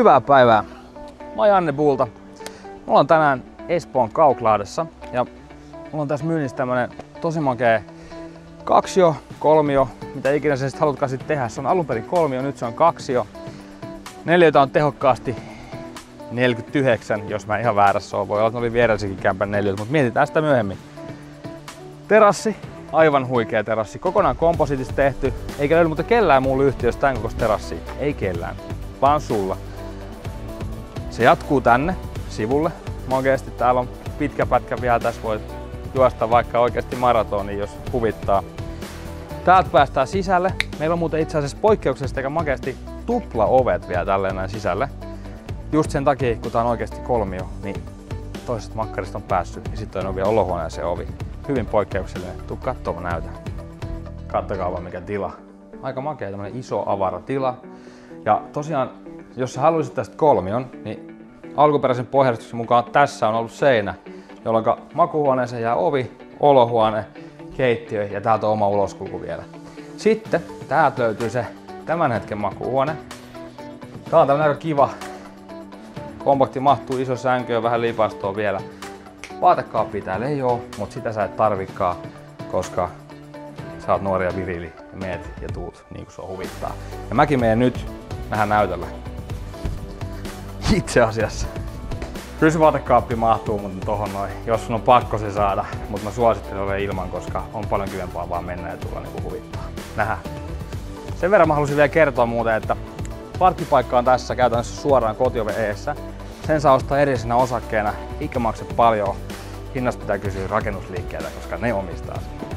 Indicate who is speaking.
Speaker 1: Hyvää päivää. Mä oon Janne Buulta. Mulla on tänään Espoon Kauklaadessa ja mulla on tässä myynnissä tämmönen tosi makea kaksio, kolmio, mitä ikinä sä sit halutkaan sit tehdä. Se on alun perin kolmio, nyt se on kaksio. Neljöitä on tehokkaasti 49, jos mä ihan väärässä oon. Voi olla, että oli viereisenkin kämpän neljöitä, mutta mietitään sitä myöhemmin. Terassi, aivan huikea terassi. Kokonaan kompositista tehty, eikä löydy mutta kellään muulla yhtiössä tämän kokoista terassia. Ei kellään, vaan sulla. Se jatkuu tänne sivulle. Makeasti täällä on pitkä pätkä vielä. Tässä voi juosta vaikka oikeasti maratoni, jos huvittaa. Täältä päästään sisälle. Meillä on muuten itse asiassa poikkeuksellisesti eikä makeasti tupla ovet vielä tälleen näin sisälle. Just sen takia, kun tää on oikeasti kolmio, niin toisesta makkarista on päässyt ja sitten on vielä olohuoneeseen ovi. Hyvin poikkeuksellinen. Tuu kattoo, mä näytän. Kattokaa vaan mikä tila. Aika makea tämmönen iso avara tila. Ja tosiaan, jos sä haluaisit tästä kolmion, niin alkuperäisen pohjastuksen mukaan tässä on ollut seinä, jolloin makuhuoneeseen jää ovi, olohuone, keittiö ja täältä on oma uloskulku vielä. Sitten täältä löytyy se tämän hetken makuuhuone. Tää on tämmönen aika kiva. Kompakti mahtuu iso sänky ja vähän lipastoa vielä. Vaatekaappi täällä ei oo, mutta sitä sä et tarvikkaa, koska sä oot nuori ja virili ja meet ja tuut niin kuin se huvittaa. Ja mäkin menen nyt vähän näytöllä. Itse asiassa. Kyllä se vaatekaappi mahtuu mutta tohon noin, jos sun on pakko se saada, mutta mä suosittelen ole ilman, koska on paljon kivempaa vaan mennä ja tulla niinku huvittaa. Nähdään. Sen verran mä halusin vielä kertoa muuten, että parkkipaikka on tässä käytännössä suoraan kotioven eessä. Sen saa ostaa erillisenä osakkeena, eikä maksa paljon. Hinnasta pitää kysyä rakennusliikkeeltä, koska ne omistaa sen.